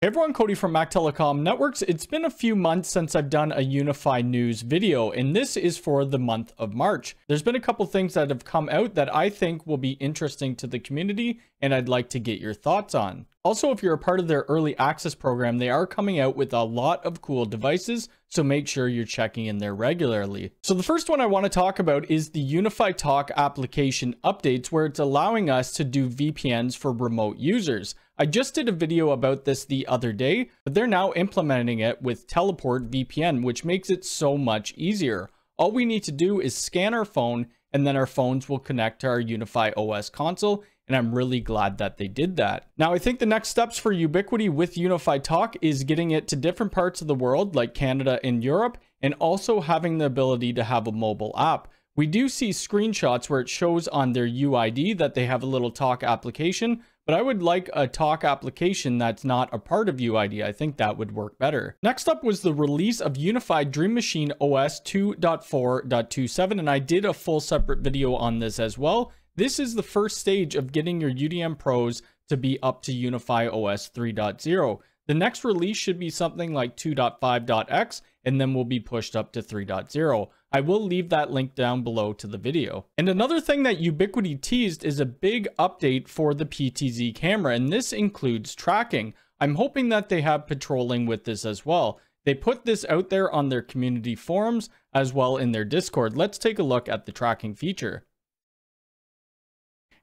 Hey everyone, Cody from Mactelecom Networks. It's been a few months since I've done a UniFi News video, and this is for the month of March. There's been a couple things that have come out that I think will be interesting to the community, and I'd like to get your thoughts on. Also, if you're a part of their early access program, they are coming out with a lot of cool devices, so make sure you're checking in there regularly. So the first one I want to talk about is the UniFi Talk application updates, where it's allowing us to do VPNs for remote users. I just did a video about this the other day, but they're now implementing it with Teleport VPN, which makes it so much easier. All we need to do is scan our phone and then our phones will connect to our UniFi OS console. And I'm really glad that they did that. Now, I think the next steps for Ubiquiti with UniFi Talk is getting it to different parts of the world like Canada and Europe, and also having the ability to have a mobile app. We do see screenshots where it shows on their UID that they have a little talk application, but I would like a talk application that's not a part of UID. I think that would work better. Next up was the release of UniFi Dream Machine OS 2.4.27, and I did a full separate video on this as well. This is the first stage of getting your UDM Pros to be up to UniFi OS 3.0. The next release should be something like 2.5.x and then will be pushed up to 3.0. I will leave that link down below to the video. And another thing that Ubiquiti teased is a big update for the PTZ camera, and this includes tracking. I'm hoping that they have patrolling with this as well. They put this out there on their community forums as well in their Discord. Let's take a look at the tracking feature.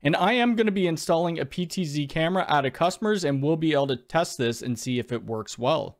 And I am going to be installing a PTZ camera at a customer's and we'll be able to test this and see if it works well.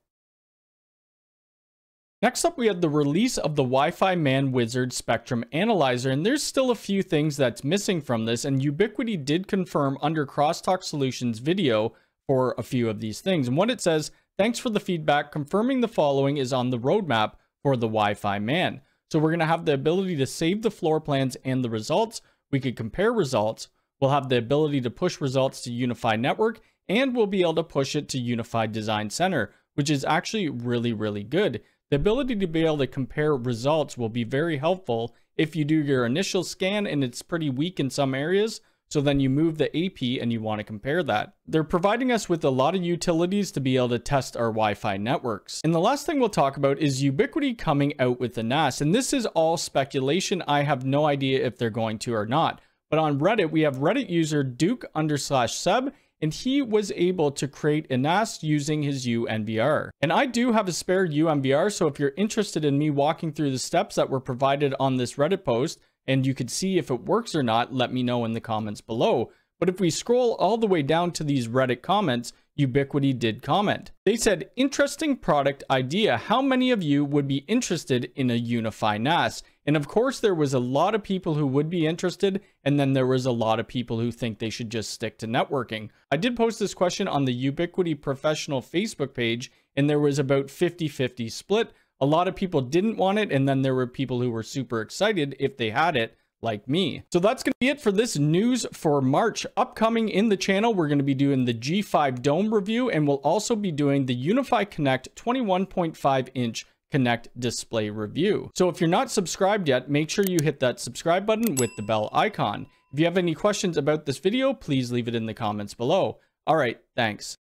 Next up, we had the release of the WiFiMan Wizard Spectrum Analyzer, and there's still a few things that's missing from this, and Ubiquiti did confirm under Crosstalk Solutions video for a few of these things. And what it says, thanks for the feedback, confirming the following is on the roadmap for the WiFiMan. So we're going to have the ability to save the floor plans and the results. We could compare results. We'll have the ability to push results to UniFi Network, and we'll be able to push it to UniFi Design Center, which is actually really, really good. The ability to be able to compare results will be very helpful if you do your initial scan and it's pretty weak in some areas, so then you move the AP and you want to compare that. They're providing us with a lot of utilities to be able to test our Wi-Fi networks. And the last thing we'll talk about is Ubiquiti coming out with the NAS. And this is all speculation. I have no idea if they're going to or not. But on Reddit, we have Reddit user Duke under slash Seb, and he was able to create a NAS using his UNVR. And I do have a spare UNVR, so if you're interested in me walking through the steps that were provided on this Reddit post, and you could see if it works or not, let me know in the comments below. But if we scroll all the way down to these Reddit comments, Ubiquiti did comment. They said, interesting product idea. How many of you would be interested in a UniFi NAS? And of course, there was a lot of people who would be interested, and then there was a lot of people who think they should just stick to networking. I did post this question on the Ubiquiti Professional Facebook page, and there was about 50-50 split. A lot of people didn't want it, and then there were people who were super excited if they had it like me. So that's going to be it for this news for March. Upcoming in the channel, we're going to be doing the G5 Dome review, and we'll also be doing the UniFi Connect 21.5 inch Connect display review. So if you're not subscribed yet, make sure you hit that subscribe button with the bell icon. If you have any questions about this video, please leave it in the comments below. All right, thanks.